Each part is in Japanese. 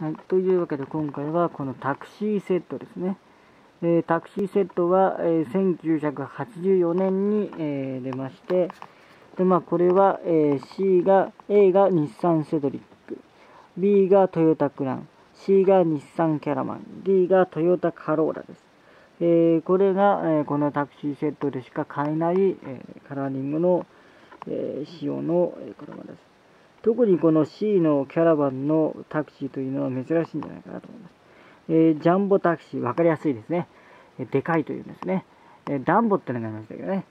はい、というわけで今回はこのタクシーセットですね。えー、タクシーセットは、え、1984年に、え、出まして、でまあ、これは、え C が A が日産セドリック、B がトヨタクラン、C が日産キャラマン、D がトヨタカローラです。えこれが、えこのタクシーセットでしか買えない、えカラーリングの、え仕様の、車です。特にこの C のキャラバンのタクシーというのは珍しいんじゃないかなと思います。えー、ジャンボタクシー、分かりやすいですね。えでかいというんですね。えダンボってのがありましたけどね。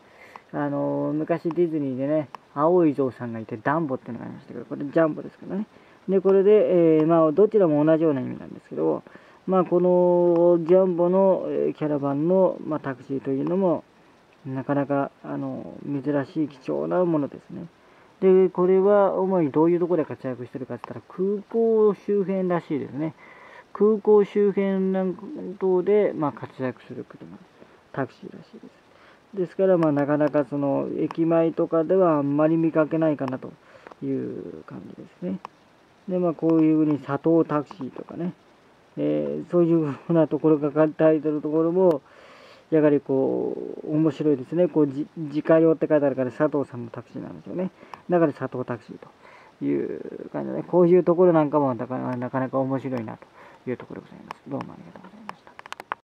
あのー、昔ディズニーでね、青いゾウさんがいてダンボってのがありましたけど、これジャンボですからね。で、これで、えー、まあ、どちらも同じような意味なんですけど、まあ、このジャンボのキャラバンの、まあ、タクシーというのも、なかなか、あの、珍しい貴重なものですね。で、これは主にどういうところで活躍してるかって言ったら、空港周辺らしいですね。空港周辺なん等で、まあ、活躍する車、タクシーらしいです。ですから、まあ、なかなかその駅前とかではあんまり見かけないかなという感じですね。で、まあ、こういうふうに佐藤タクシーとかね、えー、そういうふうなところが書いてあるところも、やはりこう、面白いですね。こう、自家用って書いてあるから佐藤さんのタクシーなんですよね。だから佐藤タクシーという感じで、ね、こういうところなんかもなかなか面白いなというところでございます。どうもありがとう